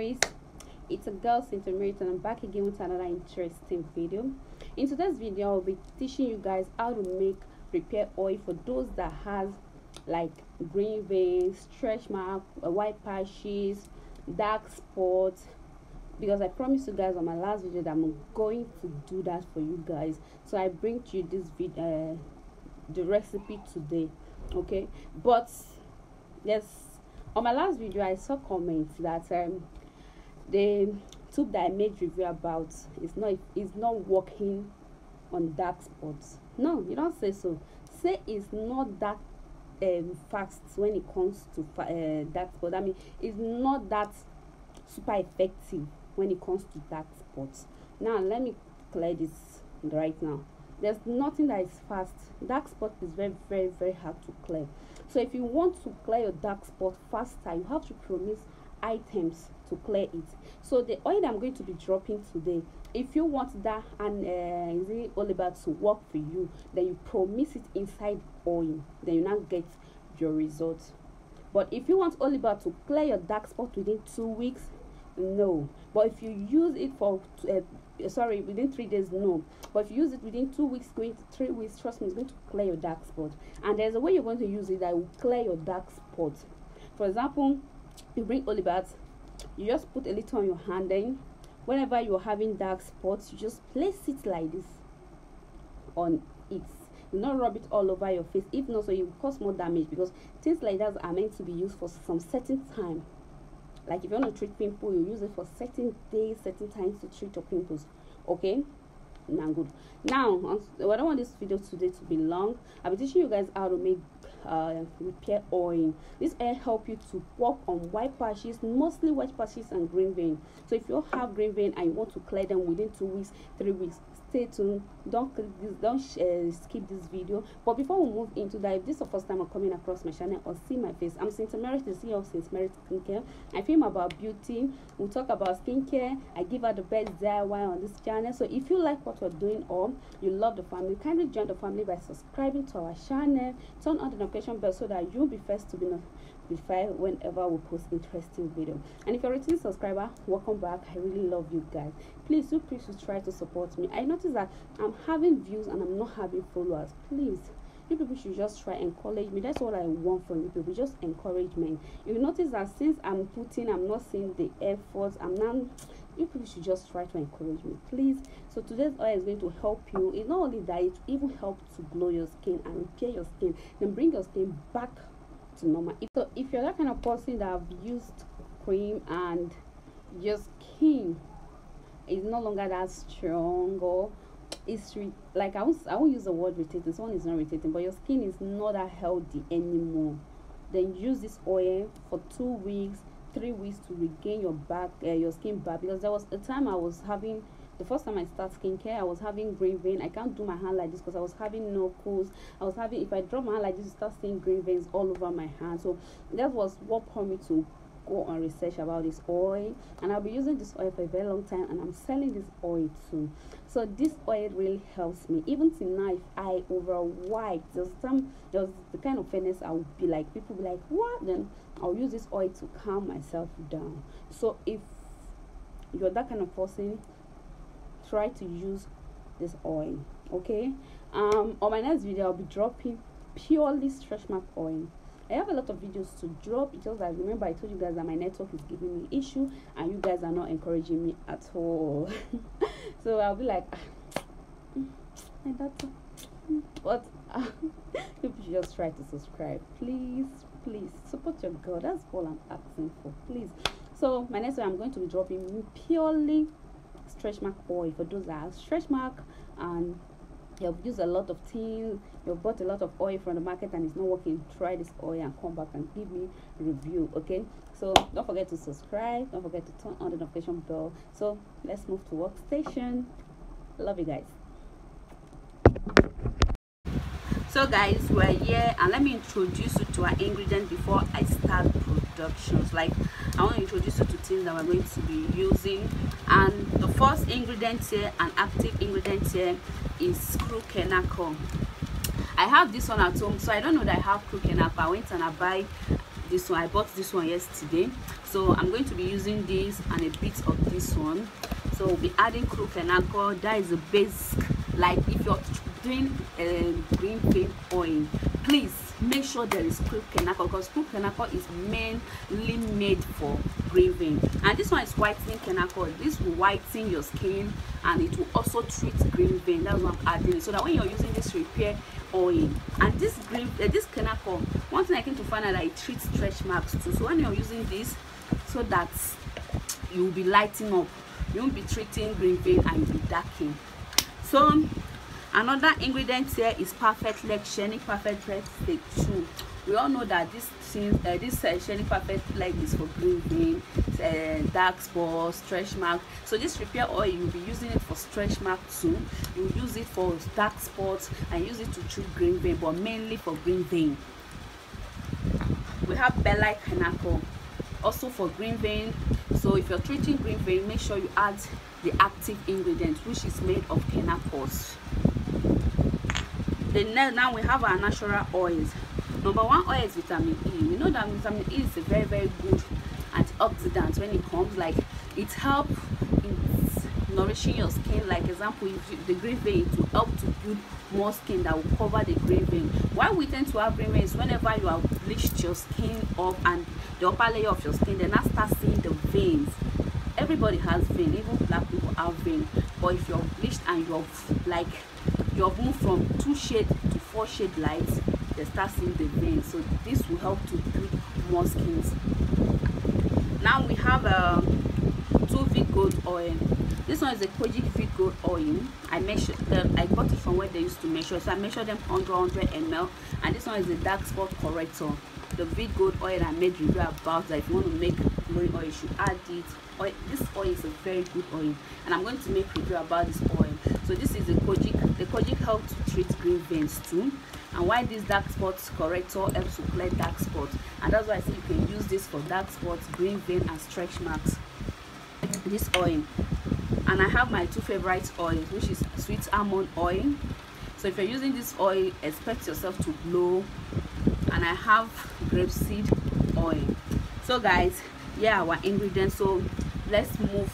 It's a girl Cynthia Meriton. I'm back again with another interesting video. In today's video, I'll be teaching you guys how to make repair oil for those that has like green veins, stretch mark, uh, white patches, dark spots. Because I promised you guys on my last video that I'm going to do that for you guys. So I bring to you this video, uh, the recipe today. Okay, but yes, on my last video I saw comments that um the tube that I made review about is not is not working on dark spots. No, you don't say so. Say it's not that um fast when it comes to uh, dark spots. I mean, it's not that super effective when it comes to dark spots. Now let me clear this right now. There's nothing that is fast. Dark spot is very very very hard to clear. So if you want to clear your dark spot faster, you have to promise items to clear it. So the oil I'm going to be dropping today, if you want that and uh, is it about to work for you, then you promise it inside oil. Then you now get your result But if you want Oliver to clear your dark spot within two weeks, no. But if you use it for uh, sorry within three days, no. But if you use it within two weeks, going to three weeks, trust me, it's going to clear your dark spot. And there's a way you're going to use it that will clear your dark spot. For example, you bring Oliver, you just put a little on your hand. Then, whenever you're having dark spots, you just place it like this on it. Do not rub it all over your face. If not so you cause more damage because things like that are meant to be used for some certain time. Like if you want to treat pimple you use it for certain days certain times to treat your pimples. Okay? Now good. Now i don't want this video today to be long. I'll be teaching you guys how to make uh, repair oil. This air help you to work on white patches mostly white patches and green vein. So if you have green vein and you want to clear them within two weeks three weeks stay tuned. Don't click this don't uh, skip this video. But before we move into that if this is the first time i'm coming across my channel or see my face i'm Cynthia Merit, the ceo of Cynthmerit skincare. I film about beauty we talk about skincare i give out the best diy on this channel. So if you like what we're doing or you love the family kindly join the family by subscribing to our channel. Turn on the notification bell so that you'll be first to be notified whenever we post interesting video. And if you're a returning subscriber welcome back. I really love you guys. Please do please try to support me. I notice that i'm having views and i'm not having followers. Please you people should just try and encourage me. That's what i want from you people just encouragement you notice that since i'm putting i'm not seeing the efforts i'm not you people should just try to encourage me please. So today's oil is going to help you. It's not only that it even helps to glow your skin and repair your skin then bring your skin back to normal if, so if you're that kind of person that have used cream and your skin is no longer that strong or it's re- like I won't, I won't use the word irritating. Someone is not irritating, but your skin is not that healthy anymore. Then use this oil for two weeks, three weeks to regain your back, uh, your skin back. Because there was a time I was having the first time I start skincare, I was having green vein. I can't do my hand like this because I was having no knuckles. I was having if I drop my hand like this, you start seeing green veins all over my hand. So that was what prompted me to go on research about this oil and i'll be using this oil for a very long time and i'm selling this oil too so this oil really helps me even tonight if i over white there's some there's the kind of fairness i would be like people be like what then i'll use this oil to calm myself down so if you're that kind of person try to use this oil okay um on my next video i'll be dropping purely stretch mark oil I have a lot of videos to drop. Just remember I told you guys that my network is giving me issue and you guys are not encouraging me at all. so I'll be like, my data. But uh, you just try to subscribe, please, please support your girl. That's all I'm asking for, please. So my next one, I'm going to be dropping purely stretch mark oil for those that stretch mark and you've used a lot of things you've bought a lot of oil from the market and it's not working try this oil and come back and give me review okay? So don't forget to subscribe don't forget to turn on the notification bell. So let's move to workstation. Love you guys so guys we're here and let me introduce you to our ingredient before i start productions. Like i want to introduce you to things that we're going to be using. And the first ingredient here an active ingredient here is screw kenako i have this one at home so i don't know that i have crew kenako i went and i buy this one. I bought this one yesterday. So i'm going to be using this and a bit of this one. So we'll be adding crew kenako that is a basic like if you're doing a green paint oil please make sure there is crew kenako because crew kenako is mainly made for green vein and this one is whitening kenako. This will whiten your skin and it will also treat green vein that's what i'm adding. So that when you're using this repair oil and this green uh, this kenako one thing i came to find out that it treats stretch marks too. So when you're using this so that you will be lighting up. You won't be treating green vein and you'll be darkening. So another ingredient here is perfect leg shining perfect leg stage two. We all know that this thing uh, this uh, perfect leg is for green vein uh, dark spots stretch mark. So this repair oil you'll be using it for stretch mark too. You use it for dark spots and use it to treat green vein but mainly for green vein. We have belite kenako also for green vein. So if you're treating green vein make sure you add the active ingredient which is made of kenakos the next now we have our natural oils. Number one oil is vitamin e. You know that vitamin e is a very very good antioxidant when it comes like it help in nourishing your skin. Like example if you, the green vein to help to build more skin that will cover the green vein. Why we tend to have green vein is whenever you have bleached your skin up and the upper layer of your skin then now start seeing the veins. Everybody has vein. Even black people have vein. But if you're bleached and you're like you've moved from two shade to four shade lights they start seeing the vein. So this will help to build more skins. Now we have um, two vid gold oil. This one is a kojic vid gold oil. I measured them i got it from where they used to measure. So i measured them 100 100 ml and this one is a dark spot corrector. The vid gold oil i made review about that if you want to make glowing oil you should add it. Oil this oil is a very good oil and i'm going to make review about this oil. So this is a kojic the kojic helps to treat green veins too and why this dark spots corrector helps to clear dark spots. And that's why i say you can use this for dark spots green vein and stretch marks. This oil. And i have my two favorite oils which is sweet almond oil. So if you're using this oil expect yourself to glow. And i have grapeseed oil. So guys yeah our ingredients. So let's move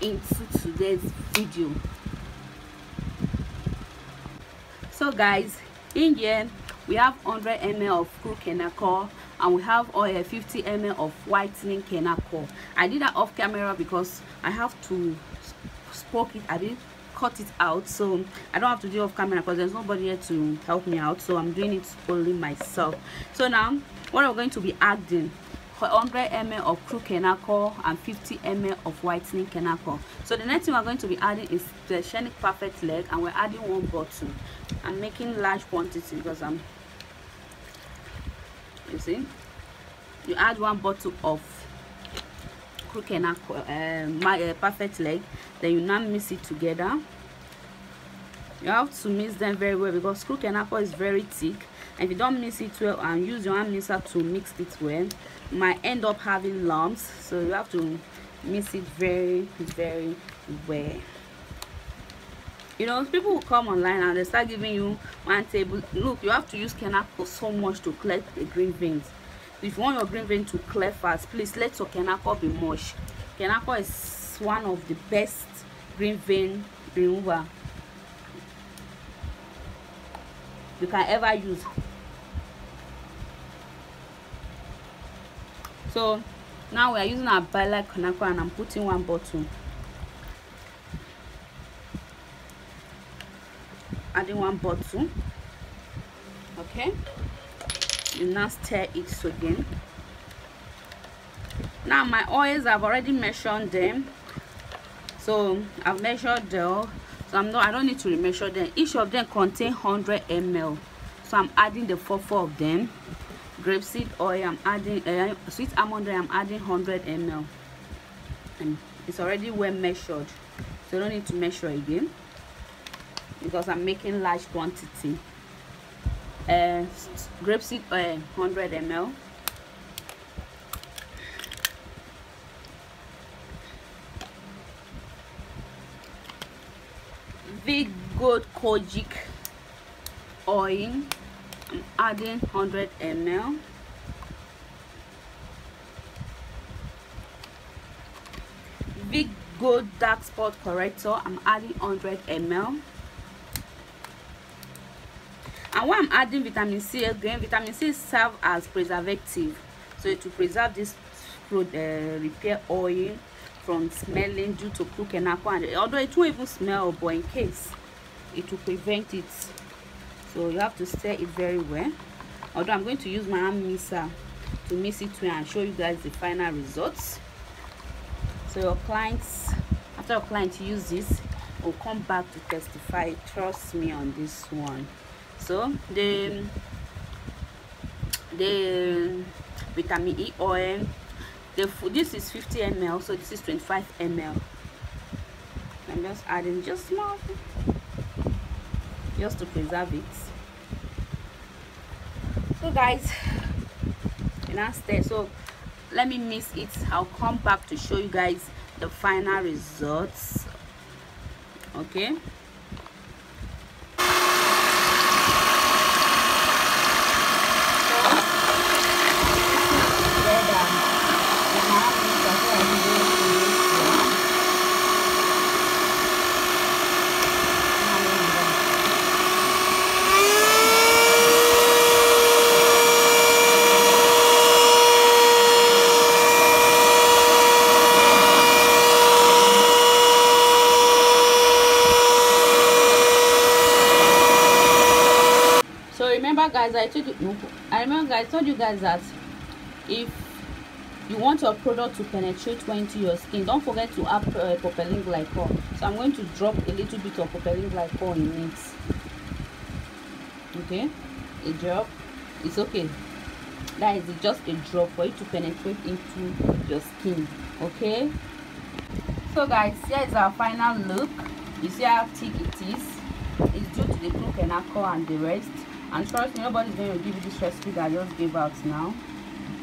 into today's video. So guys in here we have 100 ml of crew kenako and we have oil 50 ml of whitening kenako. I did that off camera because i have to spoke it i didn't cut it out so i don't have to do off camera because there's nobody here to help me out so i'm doing it only myself. So now what we're going to be adding 100 ml of crew kenako and 50 ml of whitening kenako. So the next thing we're going to be adding is the Shenik perfect leg and we're adding one bottle i'm making large quantity because i'm you see you add one bottle of crew kenako uh, my uh, perfect leg then you now mix it together you have to mix them very well because crew kenako is very thick. And if you don't mix it well and use your hand mixer to mix it well you might end up having lumps. So you have to mix it very very well. You know people will come online and they start giving you one table. Look you have to use kenako so much to clear the green veins if you want your green vein to clear fast please let your kenako be much kenako is one of the best green vein remover you can ever use. So now we are using our Bala Kanako and I'm putting one bottle. Adding one bottle. Okay. You now stir it again. Now my oils I've already measured them. So I've measured the so I'm not I don't need to remeasure them. Each of them contain 100 ml so I'm adding the four four of them. Grapeseed oil i'm adding uh, sweet almond oil i'm adding 100 ml and it's already well measured. So I don't need to measure again. Because i'm making large quantity. Uh grapeseed oil 100 ml Big Gold Kojic oil. I'm adding 100 ml. Big Gold Dark Spot Corrector. I'm adding 100 ml. And when I'm adding vitamin C again, vitamin C serve as preservative. So will preserve this uh, repair oil from smelling due to crook and although it won't even smell but in case it will prevent it. So you have to stir it very well. Although i'm going to use my hand mixer to mix it well and show you guys the final results. So your clients after your client use this will come back to testify. Trust me on this one. So the the vitamin e oil the this is 50 ml so this is 25 ml i'm just adding just small just to preserve it. So guys there so let me mix it. I'll come back to show you guys the final results. Okay remember guys i told you i remember guys told you guys that if you want your product to penetrate well into your skin don't forget to add uh, propylene glycol. So i'm going to drop a little bit of propylene glycol in it. Okay? A drop. It's okay. That is just a drop for it to penetrate into your skin. Okay? So guys here is our final look. You see how thick it is? It's due to the crook and and the rest and trust me nobody's going to give you this recipe that i just gave out now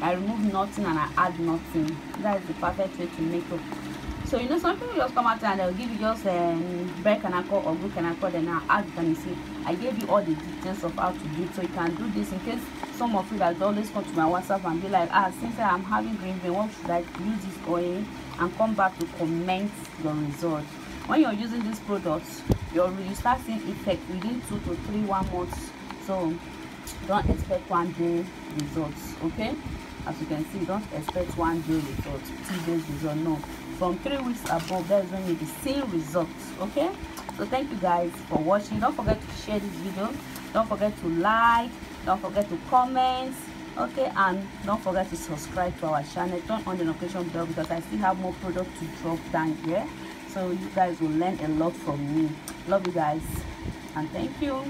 i remove nothing and i add nothing. That is the perfect way to make it so you know some people just come out and they'll give you just um bread kanako or good kanako then i add vitamin c i gave you all the details of how to do it. So you can do this in case some of you that always come to my whatsapp and be like ah since i'm having green vein what should i use this oil and come back to comment your results when you're using this product you're you start seeing effect within two to three one months so don't expect one day results okay? As you can see don't expect one day results two days result no. From three weeks above that is when you be seeing results okay? So thank you guys for watching. Don't forget to share this video. Don't forget to like. Don't forget to comment okay? And don't forget to subscribe to our channel. Turn on the notification bell because i still have more products to drop down here. So you guys will learn a lot from me. Love you guys and thank you